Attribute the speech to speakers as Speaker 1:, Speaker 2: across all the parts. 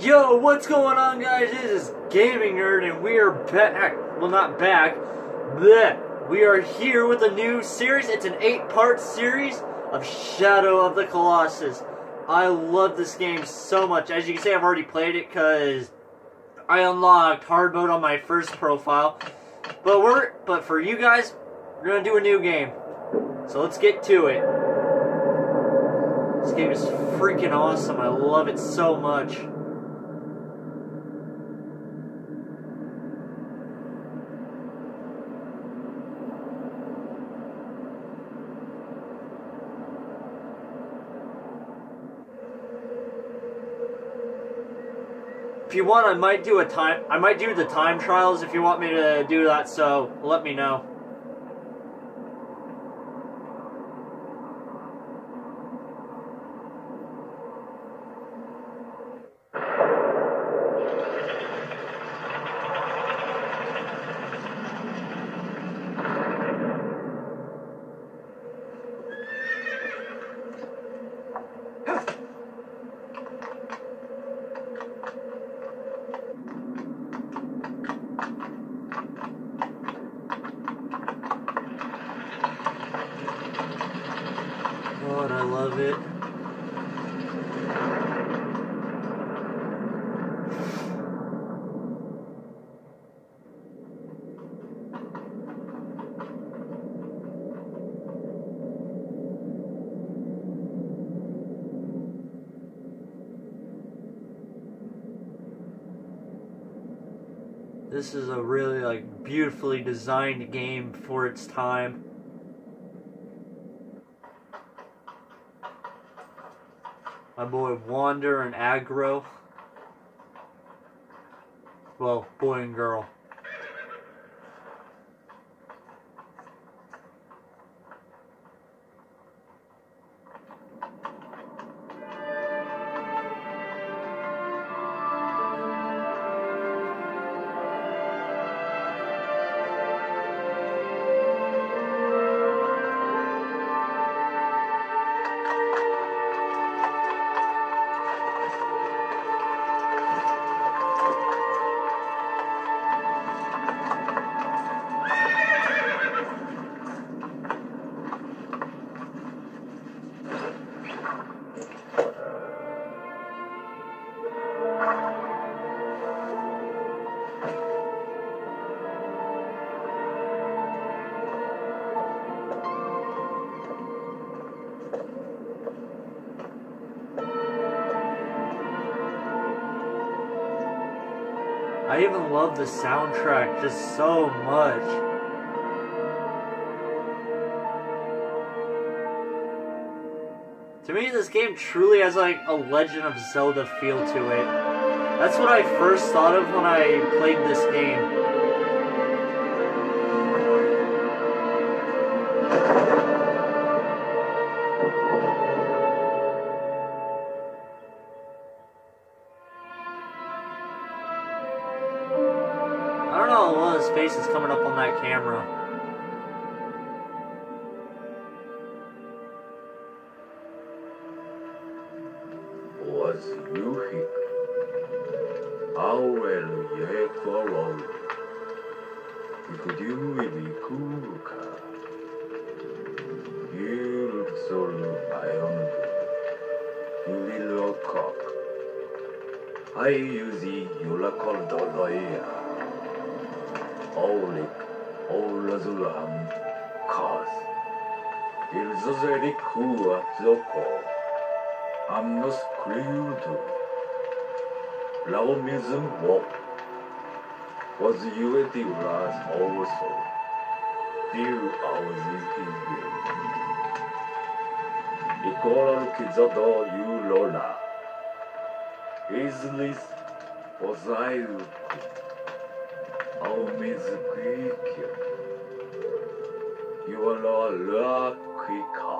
Speaker 1: Yo, what's going on, guys? This is Gaming Nerd, and we are back. Well, not back. Bleh. We are here with a new series. It's an eight-part series of Shadow of the Colossus. I love this game so much. As you can see, I've already played it because I unlocked hard mode on my first profile. But we're but for you guys, we're gonna do a new game. So let's get to it. This game is freaking awesome. I love it so much. If you want, I might do a time. I might do the time trials if you want me to do that. So let me know. God, I love it. This is a really like beautifully designed game for its time. my boy Wander and Agro. Well, boy and girl. I even love the soundtrack just so much. To me, this game truly has like a Legend of Zelda feel to it. That's what I first thought of when I played this game. camera.
Speaker 2: Was you here? How well you for all? Could you be cool, You look so iron. Little cock.
Speaker 1: I use the Yula called Dodoya. Holy coming up on that camera.
Speaker 2: was Yuhi. Auel Yekorol. Ikudiui Vikuka. Yulsol Iondu. Yulilokok. Ayuzi Yulakol Doloya. Olik. Olazulam. Kaz. Ilzozelikua Zoko. Amnos Crudo. Laumism Walk. Was the last also? Hours is evening. Ikola Kizado you Lola. Islis was I Aumis You are la Krika. Dormi,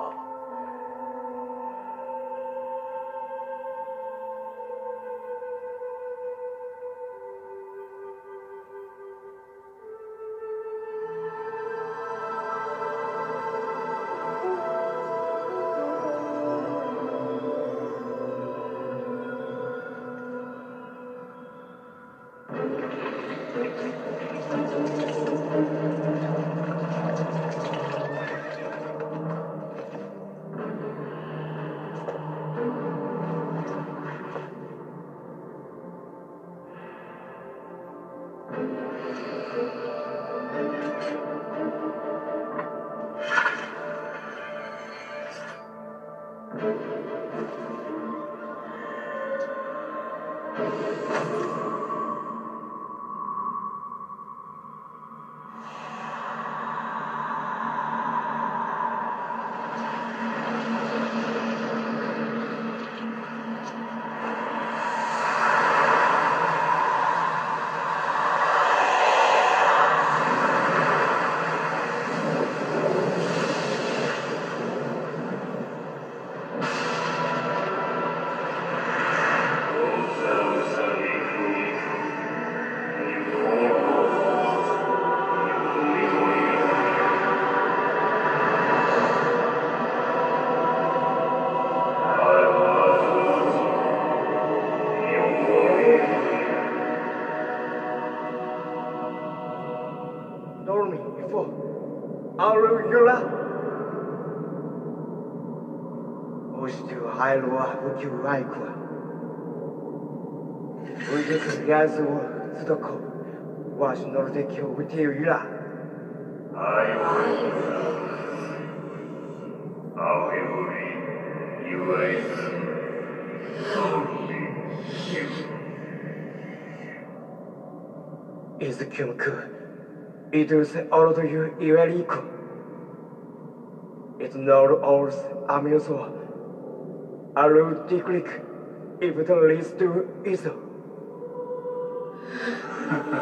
Speaker 2: Uju yazu tsudoko. Wash nordeki o uti yura.
Speaker 3: 愛を青より祝いすそうに
Speaker 2: Izkyumku. Idus ordo yu iweriku. It's not alls amuso. Alu diklik. If the least to iso. Ha ha.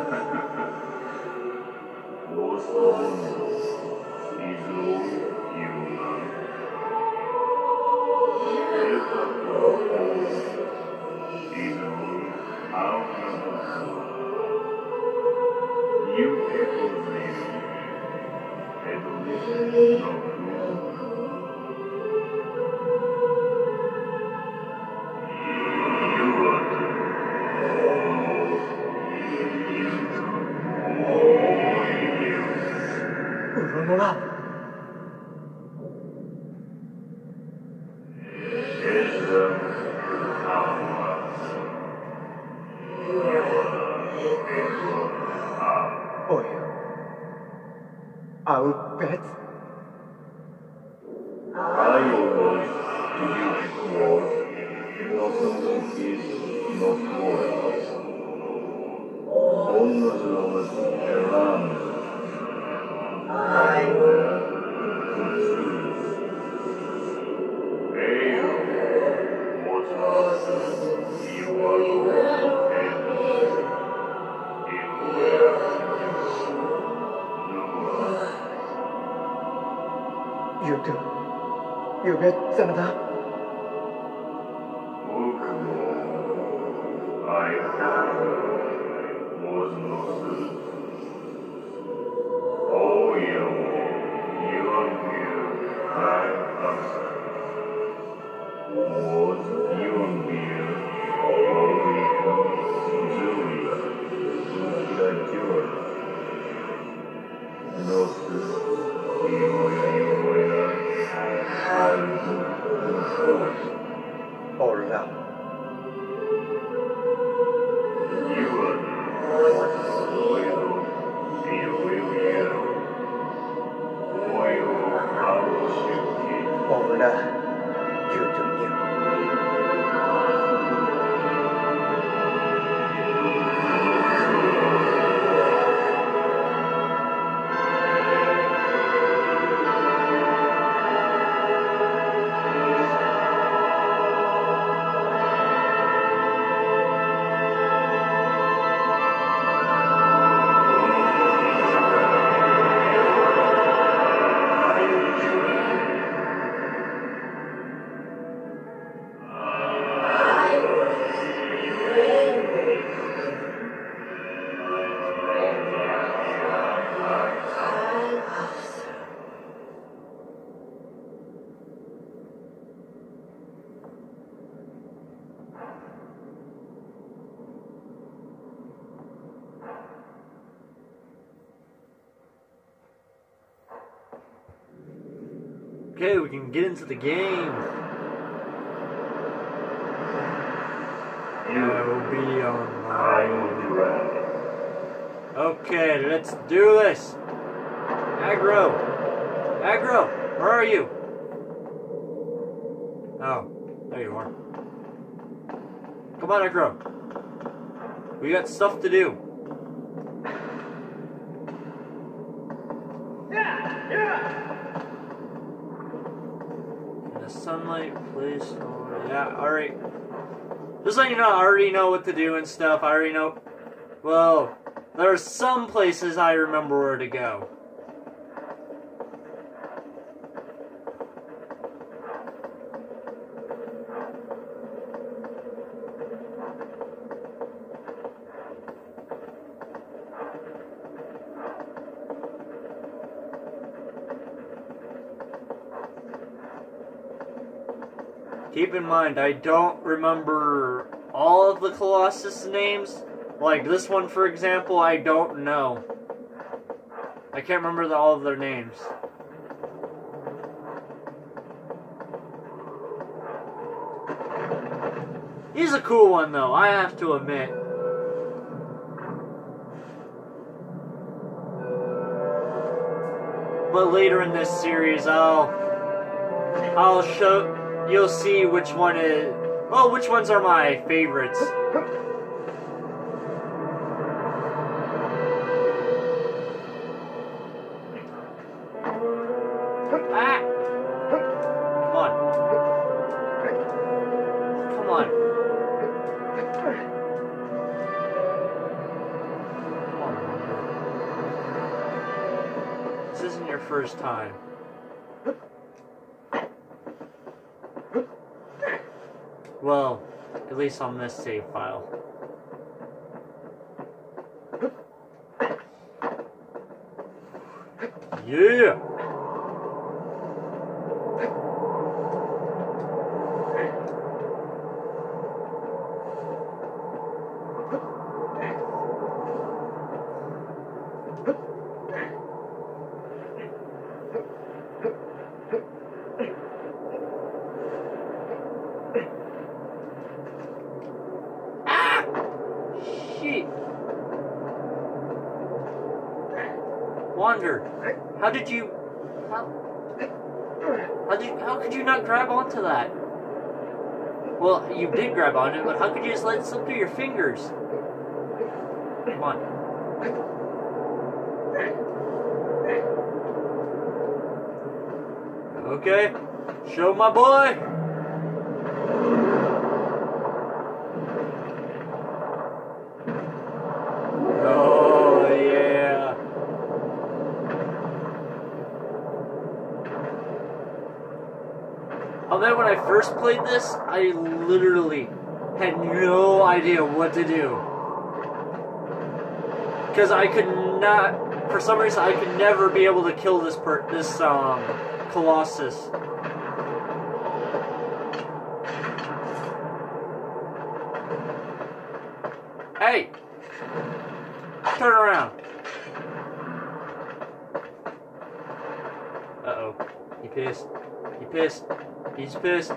Speaker 1: Okay, we can get into the game. I will be on my Okay, let's do this. Agro. Agro, where are you? Oh, there you are. Come on, Necro. We got stuff to do. Just letting you know, I already know what to do and stuff. I already know. Well, there are some places I remember where to go. Keep in mind, I don't remember all of the Colossus names. Like this one, for example, I don't know. I can't remember the, all of their names. He's a cool one, though, I have to admit. But later in this series, I'll I'll show you'll see which one is well, which ones are my favorites. Ah! Come on. Come on. Come on, This isn't your first time. Well, at least on this save file. Yeah! Ah! Shit. Wander, how did you... How... How did how could you not grab onto that? Well, you did grab on it, but how could you just let it slip through your fingers? Come on. Okay, show my boy. Oh yeah. Although when I first played this, I literally had no idea what to do. Because I could not, for some reason, I could never be able to kill this per this um Colossus. Hey, turn around. Uh oh, he pissed. He pissed. He's pissed.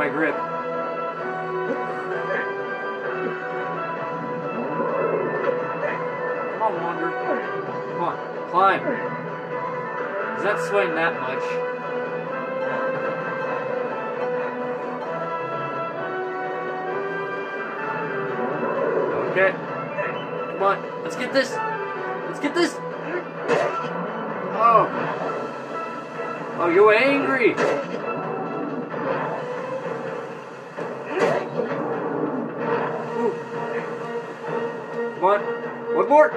Speaker 1: My grip. Come on, Wander. Come on, climb. Is that swaying that much? Okay. Come on, let's get this. Let's get this. Oh. Oh, you're angry. More.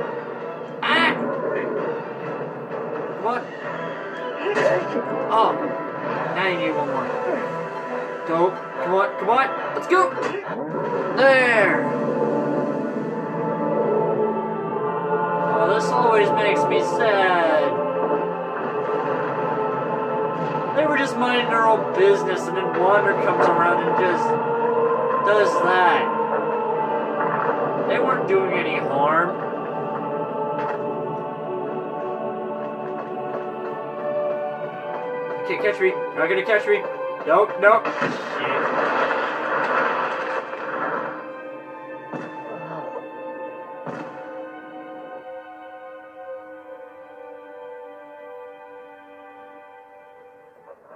Speaker 1: Ah! Come on. Oh. Now you need one more. Don't. Come on. Come on. Let's go. There. Oh, this always makes me sad. They were just minding their own business, and then Wander comes around and just does that. They weren't doing any harm. Can't catch me. You're not gonna catch me. Nope, nope.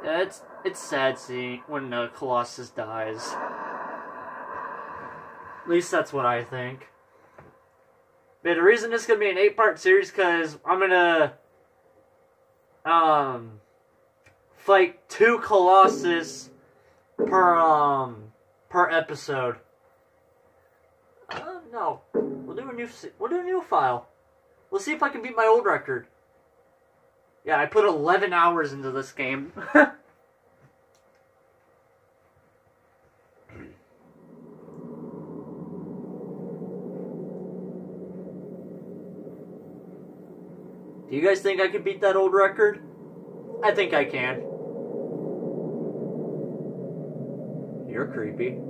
Speaker 1: It's it's sad seeing when uh, Colossus dies. At least that's what I think. But the reason this is gonna be an eight-part series because I'm gonna um fight two Colossus per um per episode. Uh, no, we'll do a new we'll do a new file. We'll see if I can beat my old record. Yeah, I put 11 hours into this game. Do you guys think I can beat that old record? I think I can. You're creepy.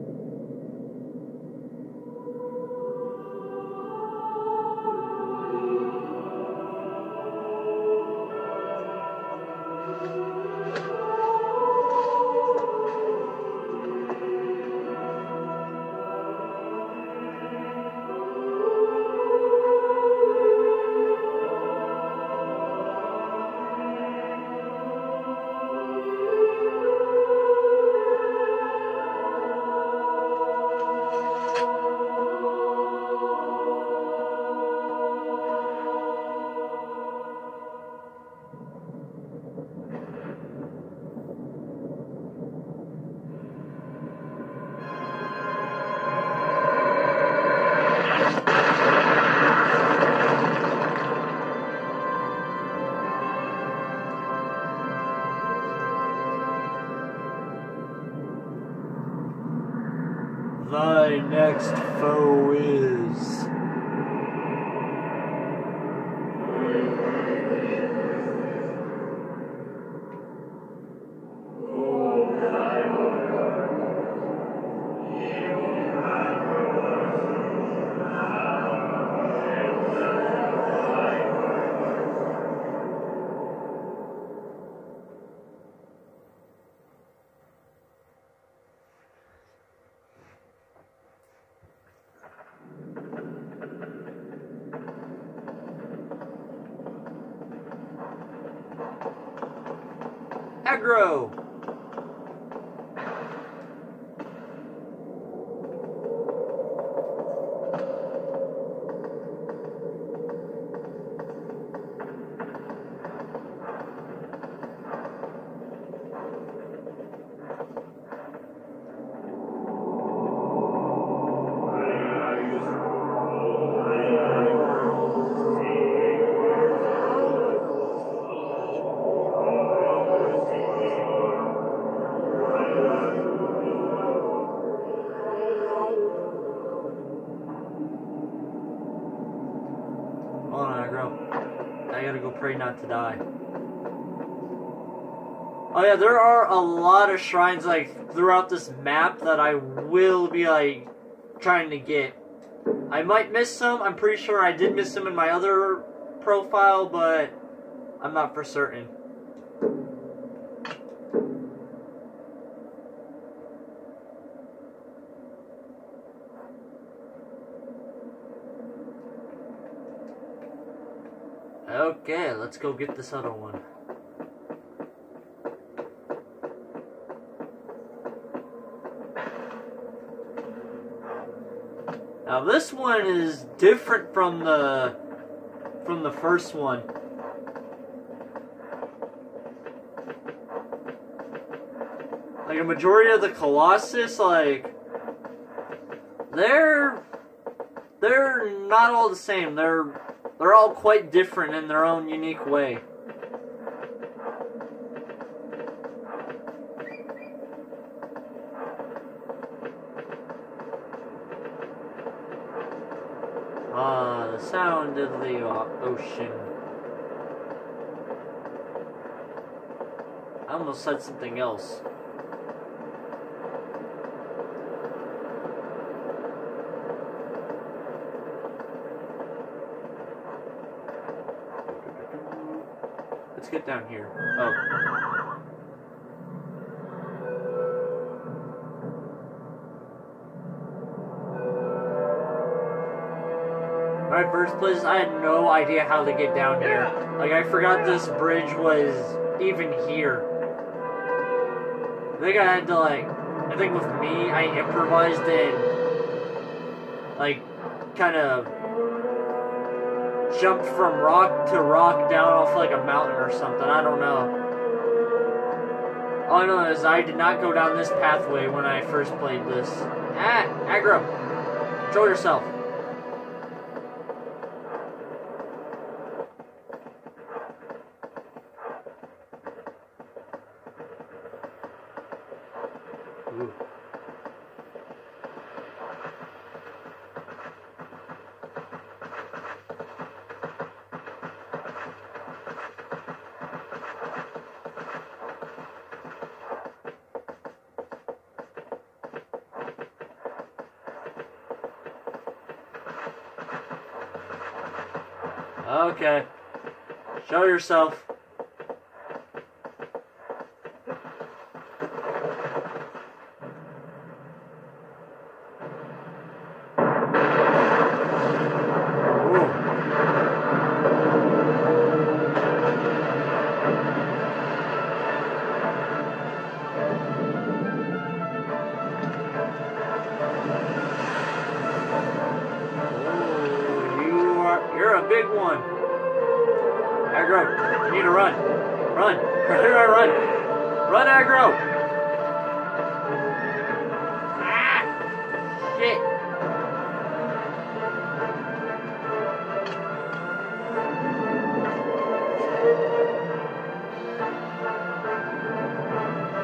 Speaker 1: Agro! A lot of shrines like throughout this map that I will be like trying to get. I might miss some. I'm pretty sure I did miss some in my other profile, but I'm not for certain. Okay, let's go get this other one. Now this one is different from the from the first one. Like a majority of the Colossus, like they're they're not all the same. They're they're all quite different in their own unique way. Ah, the sound of the o- ocean. I almost said something else. Let's get down here. Oh. First place, I had no idea how to get down here. Like, I forgot this bridge was even here. I think I had to, like, I think with me, I improvised and, like, kind of jumped from rock to rock down off, like, a mountain or something. I don't know. All I know is I did not go down this pathway when I first played this. Ah, Agro. Control yourself. Ooh. Okay. Show yourself.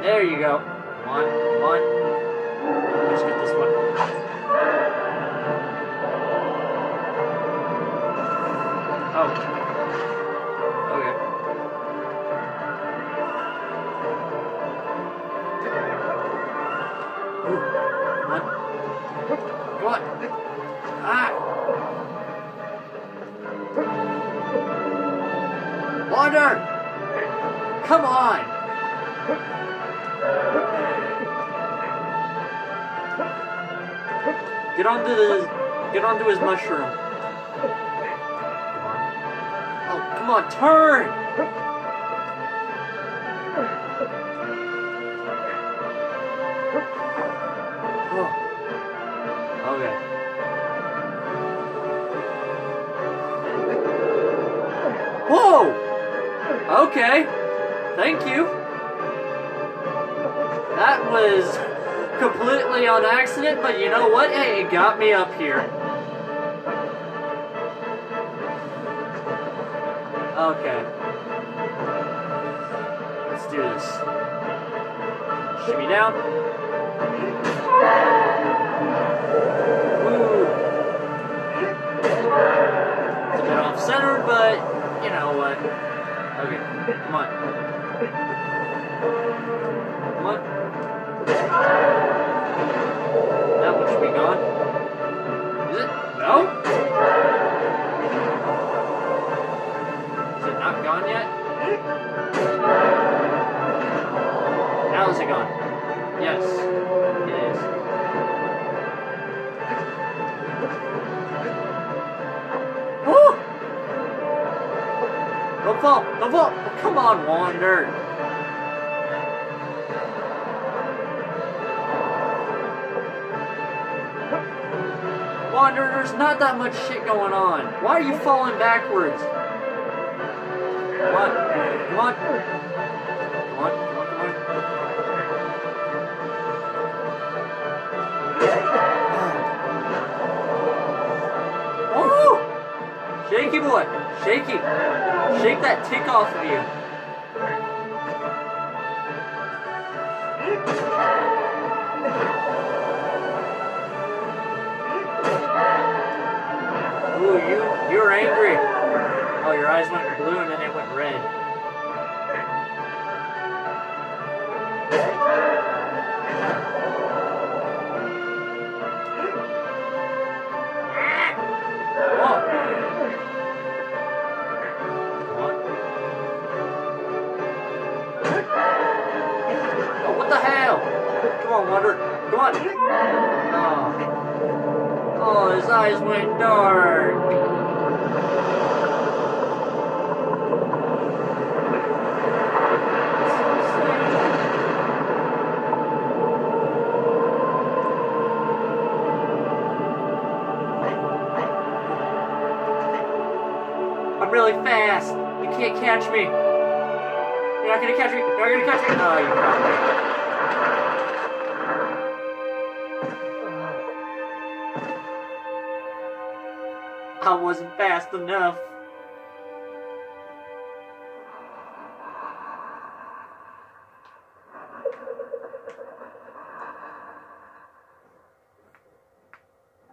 Speaker 1: There you go. Onto get onto his mushroom. Oh, come on, turn! Oh. Okay. Whoa! Okay. Thank you. That was completely on accident, but you know what? Hey, it got me up here. Okay. Let's do this. Shimmy down. Ooh. It's a bit off center, but you know what? Okay, come on. Don't fall! Don't fall! Oh, come on, Wander! Wanderer, there's not that much shit going on. Why are you falling backwards? Come on. Come on. Come on, come on, come on. Oh! Shaky boy! Shaky! Shake that tick off of you. Ooh, you you're angry. Oh, your eyes went blue and then they the hell? Come on, Wander. Come on. Oh. Oh, his eyes went dark. I'm really fast. You can't catch me. You're not gonna catch me. You're not gonna catch me. Oh, you caught me. I wasn't fast enough.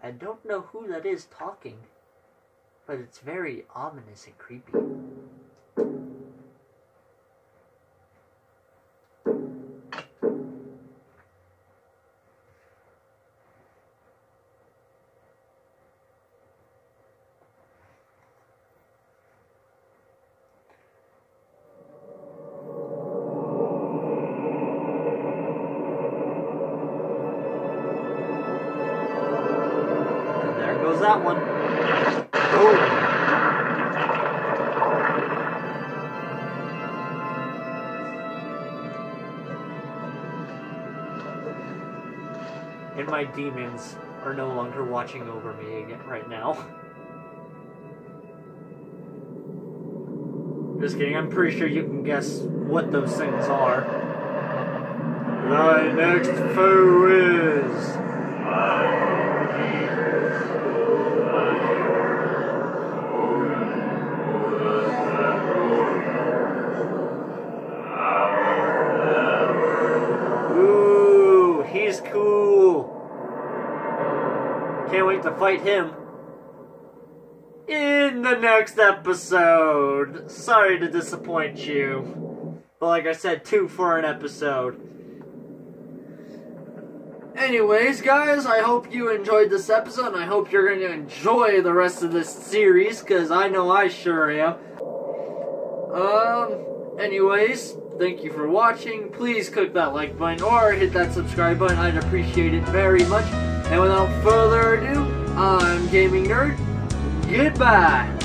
Speaker 1: I don't know who that is talking, but it's very ominous and creepy. And that one. Boom. And my demons are no longer watching over me again right now. Just kidding, I'm pretty sure you can guess what those things are. My next foe is. Ooh, he's cool. To fight him. In the next episode. Sorry to disappoint you. But like I said, two for an episode. Anyways, guys, I hope you enjoyed this episode, and I hope you're going to enjoy the rest of this series, because I know I sure am. Um, anyways, thank you for watching. Please click that like button or hit that subscribe button. I'd appreciate it very much. And without further ado, I'm Gaming Nerd. Goodbye.